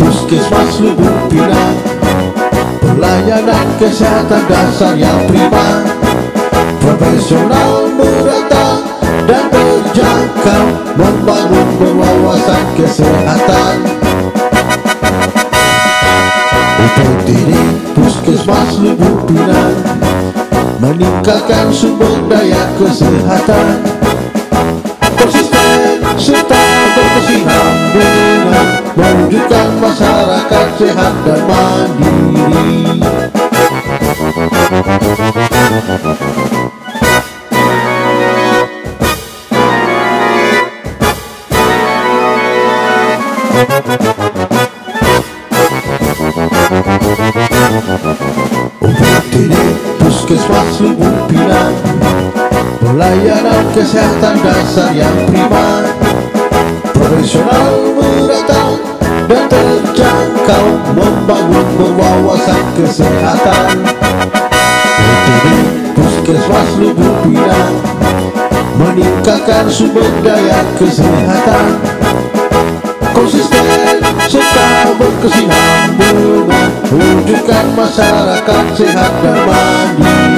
Puskesmas Lubuk Pinang. Pelayanan kesehatan dasar yang prima. Profesional merata dan terjangkau Membangun berwawasan kesehatan. UPTD Puskesmas Lubuk Pinang Meningkatkan sumber daya kesehatan. Konsisten serta masyarakat sehat dan mandiri. UPTD Puskesmas Lubuk Pinang Pelayanan kesehatan dasar yang prima terjangkau Membangun berwawasan kesehatan. UPTD Puskesmas Lubuk Pinang Meningkatkan sumber daya kesehatan. Konsisten serta berkesinambungan Wujudkan masyarakat sehat dan mandiri